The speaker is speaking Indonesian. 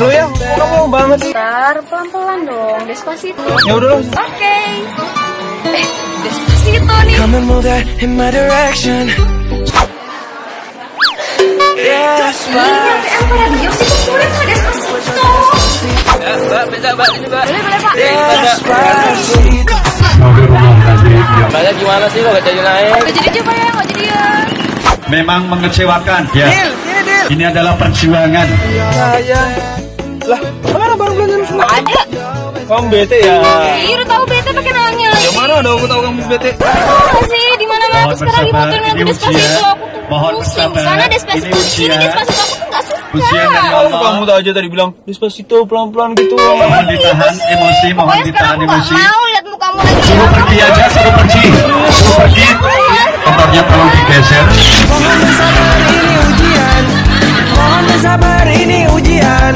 Halo ya, kok kamu lama banget sih? Ntar pelan-pelan dong, Despacito. Ya udah. Oke. Eh, Despacito nih. Come and move that in my direction. Yes, Ini sampai apa radio sih? Kok boleh nggak Despacito? Ya, Mbak, bisa Mbak, ini Mbak. Boleh, boleh, Pak. Despacito. Mbaknya gimana sih jadi naik? Jadi aja, Pak, ya. Jadi ya. memang mengecewakan ya. Dil, ini Dil. Ini adalah perjuangan. Sayang. Lah, ke mana barang belanjaan semua? Ada. Kamu bete ya? Ih, udah tahu bete pakai nanya lagi. Yang mana udah aku tahu kamu bete? Nggak sih di mana mana Mohon sekarang dimuterin lagu Despacito aku tuh Mohon pusing. Sana Despacito, sini. Despacito aku tuh nggak suka. Kalau Allah. kamu tahu aja tadi bilang Despacito pelan-pelan gitu. Mohon ditahan emosi, mohon Pokoknya sekarang ditahan aku emosi. mau lihat mukamu lagi. Suruh pergi aja, suruh pergi. Suruh pergi. Motornya tolong digeser. Mohon bersabar ini ujian. Mohon bersabar ini ujian.